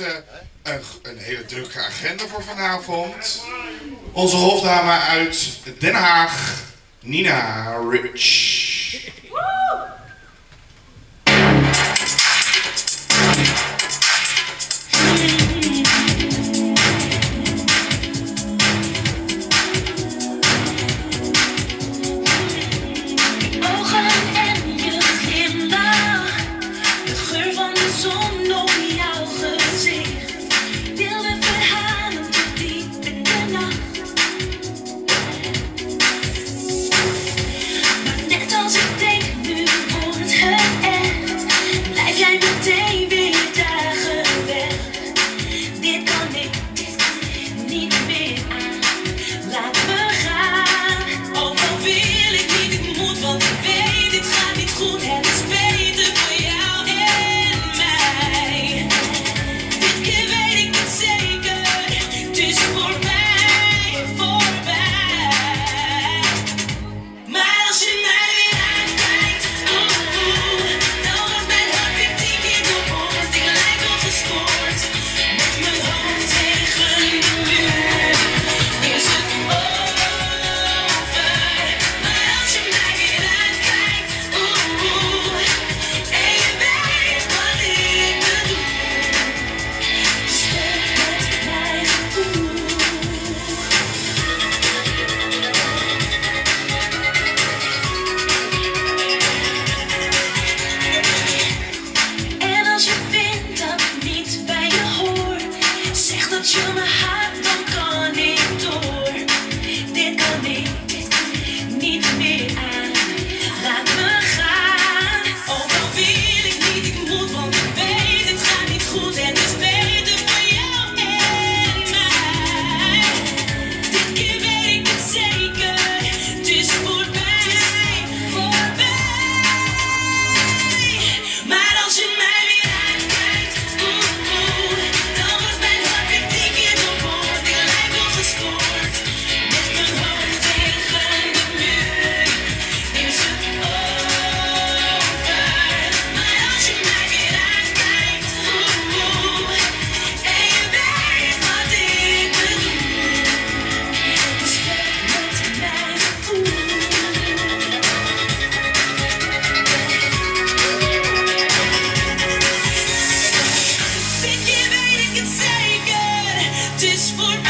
Eh, een, een, hele drukke agenda voor vanavond. Onze hofdame uit Den Haag, Nina Rich. Attention. for me.